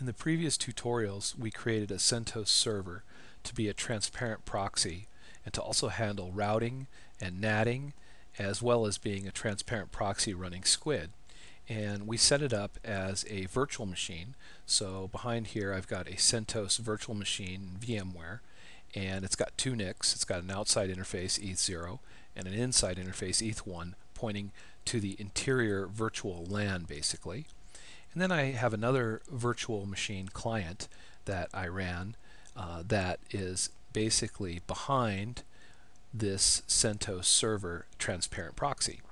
In the previous tutorials, we created a CentOS server to be a transparent proxy and to also handle routing and NATing as well as being a transparent proxy running Squid. And we set it up as a virtual machine. So behind here I've got a CentOS virtual machine in VMware and it's got two NICs. It's got an outside interface ETH0 and an inside interface ETH1 pointing to the interior virtual LAN basically. And then I have another virtual machine client that I ran uh, that is basically behind this CentOS server transparent proxy.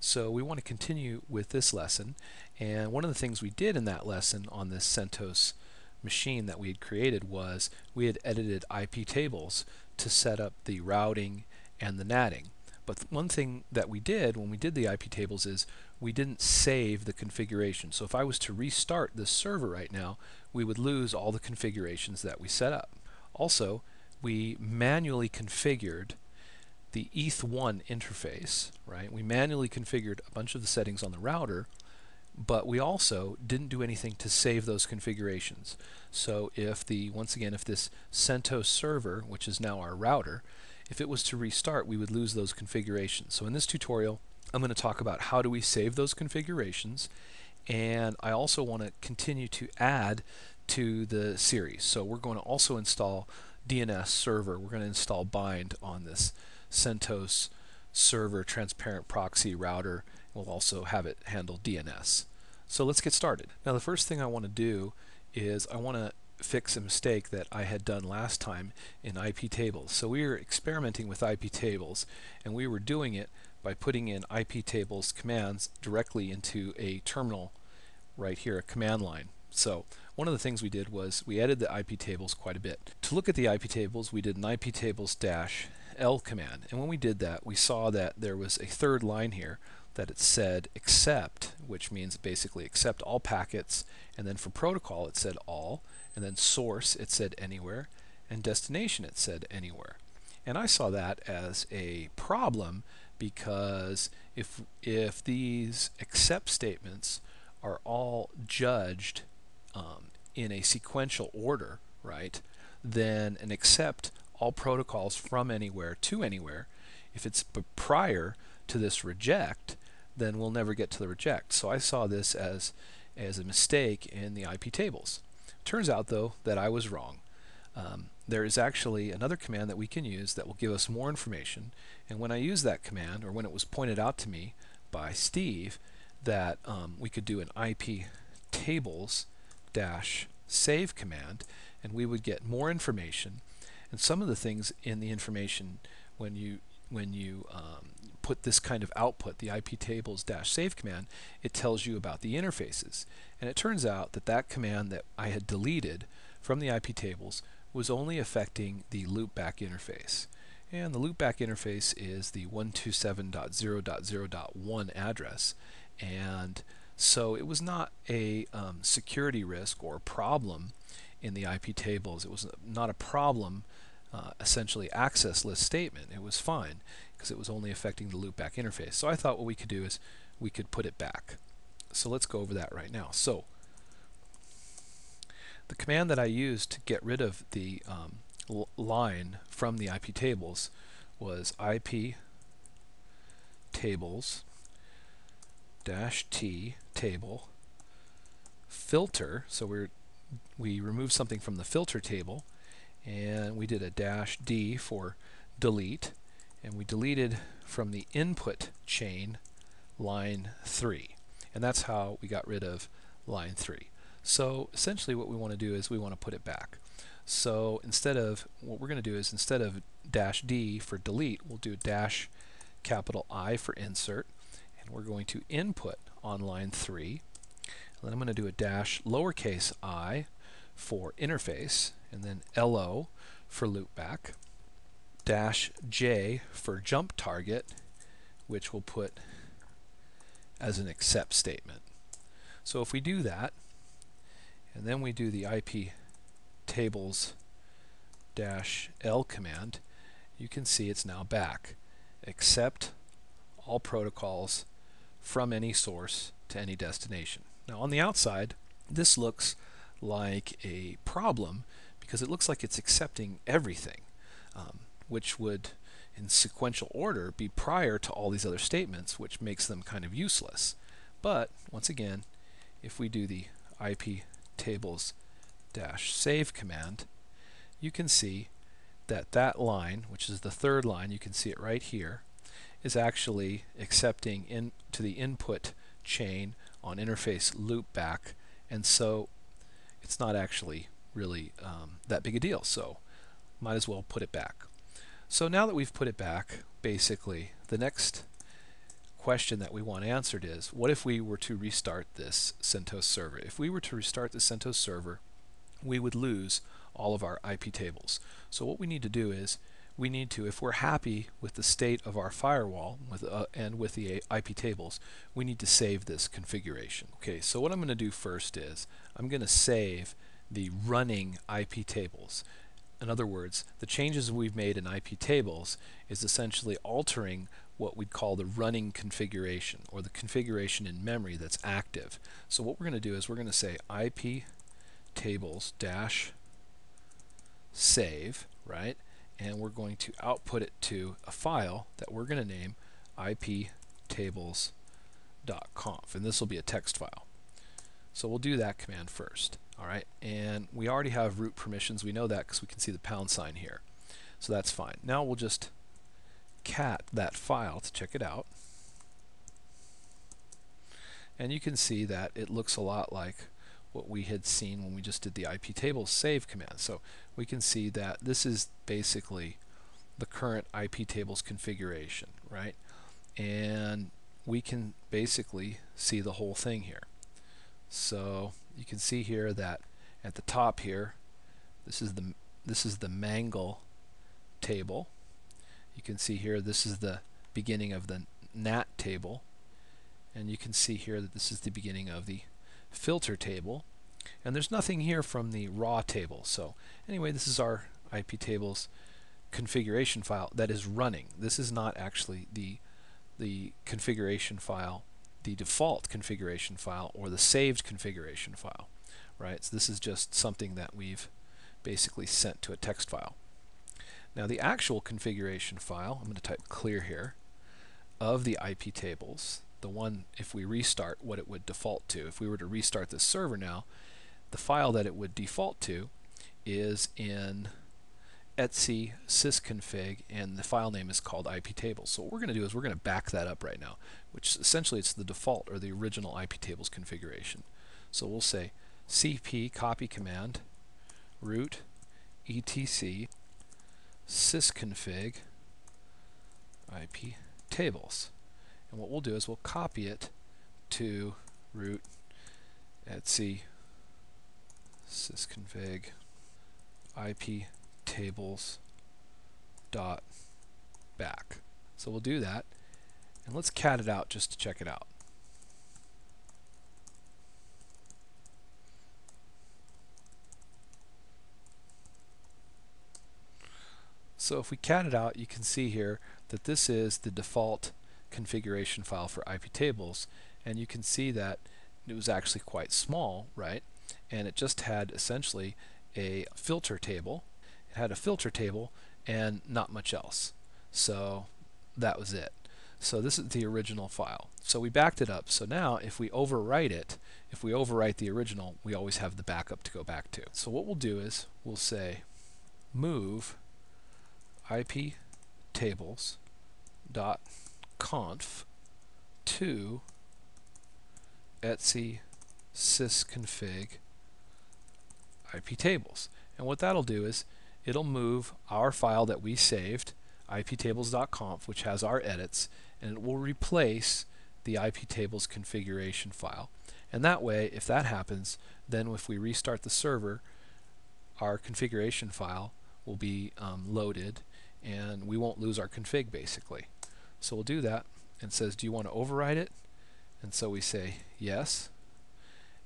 So we want to continue with this lesson and one of the things we did in that lesson on this CentOS machine that we had created was we had edited IP tables to set up the routing and the NATing. But one thing that we did when we did the IP tables is we didn't save the configuration. So if I was to restart this server right now, we would lose all the configurations that we set up. Also, we manually configured the ETH1 interface, right? We manually configured a bunch of the settings on the router, but we also didn't do anything to save those configurations. So if the, once again, if this CentOS server, which is now our router, if it was to restart, we would lose those configurations. So in this tutorial, I'm going to talk about how do we save those configurations, and I also want to continue to add to the series. So we're going to also install DNS server. We're going to install bind on this CentOS server transparent proxy router. We'll also have it handle DNS. So let's get started. Now the first thing I want to do is I want to fix a mistake that I had done last time in IP tables. So we were experimenting with IP tables and we were doing it by putting in IP tables commands directly into a terminal right here, a command line. So one of the things we did was we added the IP tables quite a bit. To look at the IP tables, we did an IP tables dash L command. And when we did that, we saw that there was a third line here that it said accept, which means basically accept all packets. And then for protocol, it said all and then source it said anywhere, and destination it said anywhere. And I saw that as a problem because if, if these accept statements are all judged um, in a sequential order, right, then an accept all protocols from anywhere to anywhere, if it's prior to this reject, then we'll never get to the reject. So I saw this as, as a mistake in the IP tables. Turns out, though, that I was wrong. Um, there is actually another command that we can use that will give us more information. And when I use that command, or when it was pointed out to me by Steve, that um, we could do an IP tables dash save command, and we would get more information. And some of the things in the information when you when you um, put this kind of output, the IP tables dash save command, it tells you about the interfaces. And it turns out that that command that I had deleted from the IP tables was only affecting the loopback interface. And the loopback interface is the 127.0.0.1 address. And so it was not a um, security risk or problem in the IP tables. It was not a problem, uh, essentially access list statement. It was fine because it was only affecting the loopback interface. So I thought what we could do is we could put it back. So let's go over that right now. So the command that I used to get rid of the um, line from the IP tables was IP tables dash T table filter. So we we removed something from the filter table and we did a dash D for delete. And we deleted from the input chain line 3 and that's how we got rid of line 3 so essentially what we want to do is we want to put it back so instead of what we're going to do is instead of dash D for delete we'll do dash capital I for insert and we're going to input on line 3 and then I'm going to do a dash lowercase i for interface and then LO for loopback dash J for jump target, which we'll put as an accept statement. So if we do that, and then we do the IP tables dash L command, you can see it's now back. Accept all protocols from any source to any destination. Now on the outside, this looks like a problem because it looks like it's accepting everything, um, which would, in sequential order, be prior to all these other statements, which makes them kind of useless. But, once again, if we do the IP tables dash save command, you can see that that line, which is the third line, you can see it right here, is actually accepting into the input chain on interface loopback, and so it's not actually really um, that big a deal. So might as well put it back. So now that we've put it back, basically the next question that we want answered is, what if we were to restart this CentOS server? If we were to restart the CentOS server, we would lose all of our IP tables. So what we need to do is we need to, if we're happy with the state of our firewall with, uh, and with the IP tables, we need to save this configuration. Okay, so what I'm going to do first is I'm going to save the running IP tables. In other words, the changes we've made in IP tables is essentially altering what we'd call the running configuration or the configuration in memory that's active. So what we're going to do is we're going to say IP tables dash save, right? And we're going to output it to a file that we're going to name iptables.conf. And this will be a text file. So we'll do that command first. All right, and we already have root permissions. We know that because we can see the pound sign here. So that's fine. Now we'll just cat that file to check it out. And you can see that it looks a lot like what we had seen when we just did the IP table save command. So we can see that this is basically the current IP tables configuration, right? And we can basically see the whole thing here. So you can see here that at the top here, this is the this is the Mangle table. You can see here this is the beginning of the NAT table, and you can see here that this is the beginning of the filter table. And there's nothing here from the raw table. So anyway, this is our IP tables configuration file that is running. This is not actually the the configuration file, the default configuration file or the saved configuration file, right? So this is just something that we've basically sent to a text file. Now the actual configuration file, I'm going to type clear here, of the IP tables the one, if we restart, what it would default to. If we were to restart this server now, the file that it would default to is in etc sysconfig and the file name is called iptables. So what we're going to do is we're going to back that up right now, which essentially it's the default or the original iptables configuration. So we'll say cp copy command root etc sysconfig ip tables. And what we'll do is we'll copy it to root etc sysconfig ip tables dot back. So we'll do that and let's cat it out just to check it out. So if we cat it out, you can see here that this is the default configuration file for IP tables. And you can see that it was actually quite small right? And it just had essentially a filter table. It had a filter table and not much else. So that was it. So this is the original file. So we backed it up. So now if we overwrite it if we overwrite the original we always have the backup to go back to. So what we'll do is we'll say move IP tables dot conf to etc sysconfig IP tables. And what that'll do is it'll move our file that we saved, iptables.conf, which has our edits, and it will replace the iptables configuration file. And that way, if that happens, then if we restart the server, our configuration file will be um, loaded and we won't lose our config basically. So we'll do that and says, do you want to override it? And so we say yes,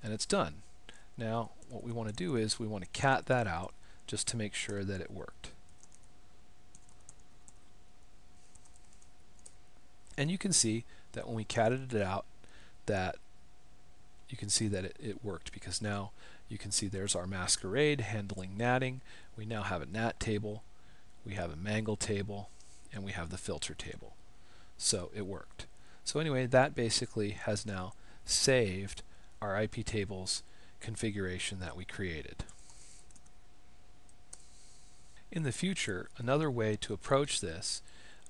and it's done. Now, what we want to do is we want to cat that out just to make sure that it worked. And you can see that when we catted it out, that you can see that it, it worked because now You can see there's our masquerade handling natting. We now have a nat table, we have a mangle table, and we have the filter table. So it worked. So anyway, that basically has now saved our IP tables configuration that we created. In the future, another way to approach this,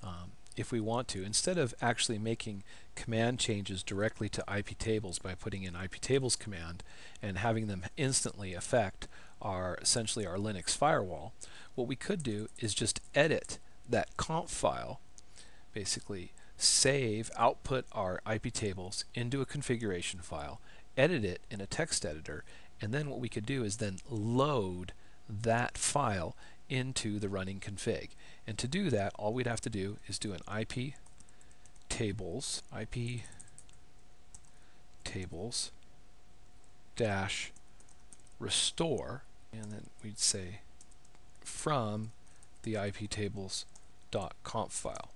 um, if we want to, instead of actually making command changes directly to IP tables by putting in IP tables command and having them instantly affect our essentially our Linux firewall, what we could do is just edit that conf file, basically save, output our IP tables into a configuration file, edit it in a text editor, and then what we could do is then load that file into the running config. And to do that, all we'd have to do is do an IP tables, IP tables dash restore, and then we'd say from the iptables.conf file.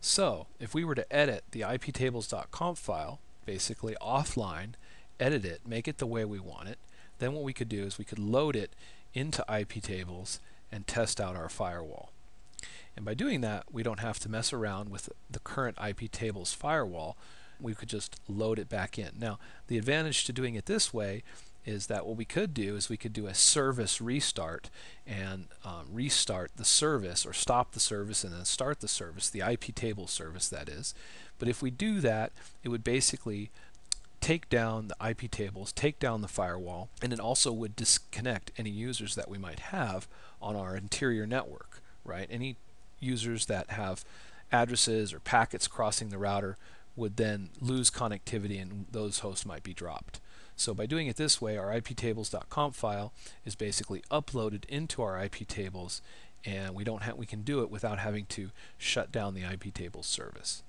So if we were to edit the iptables.conf file, basically offline, edit it, make it the way we want it, then what we could do is we could load it into iptables and test out our firewall. And by doing that, we don't have to mess around with the current iptables firewall. We could just load it back in. Now, the advantage to doing it this way is that what we could do is we could do a service restart and um, restart the service or stop the service and then start the service, the IP table service that is. But if we do that, it would basically take down the IP tables, take down the firewall, and it also would disconnect any users that we might have on our interior network, right? Any users that have addresses or packets crossing the router would then lose connectivity and those hosts might be dropped. So by doing it this way, our iptables.conf file is basically uploaded into our iptables, and we don't have we can do it without having to shut down the iptables service.